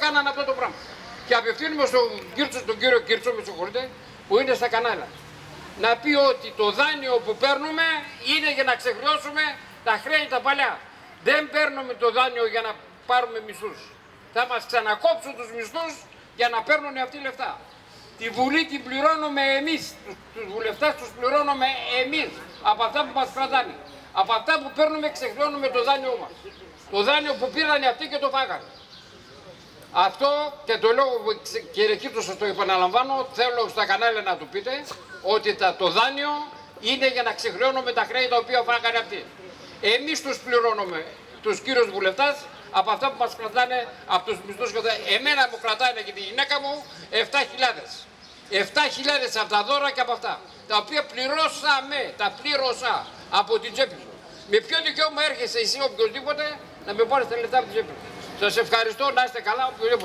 κάνανε αυτό το πράγμα. Και απευθύνουμε στον Κίρτσο, τον κύριο Κίρτσο, με συγχωρείτε, που είναι στα κανάλια. Να πει ότι το δάνειο που παίρνουμε είναι για να ξεχρεώσουμε τα χρέη τα παλιά. Δεν παίρνουμε το δάνειο για να πάρουμε μισθούς. Θα μας ξανακόψουν τους μισθούς για να παίρνουν αυτοί λεφτά. Τη Βουλή την πληρώνουμε εμείς, τους, τους βουλευτές τους πληρώνουμε εμείς από αυτά που μας κρατάνε. Από αυτά που παίρνουμε ξεχρεώνουμε το δάνειό μας. Το δάνειο που πήραν αυτοί και το φάγανε. Αυτό και το λόγο που ξε- κύριε Κύπτος σας το επαναλαμβάνω, θέλω στα κανάλια να του πείτε ότι τα, το δάνειο είναι για να ξεχρεώνουμε τα χρέη τα οποία φάγανε αυτοί. Εμείς τους πληρώνουμε, τους κύριους βουλευτάς, από αυτά που μας κρατάνε από τους μισθούς και τα... Εμένα μου κρατάνε και τη γυναίκα μου 7.000. 7.000 από τα δώρα και από αυτά. Τα οποία πληρώσαμε, τα πλήρωσα από την τσέπη μου. Με ποιο δικαίωμα έρχεσαι εσύ οποιοδήποτε να με πάρεις τα λεφτά από την τσέπη μου. Σας ευχαριστώ, να είστε καλά, οποιοδήποτε.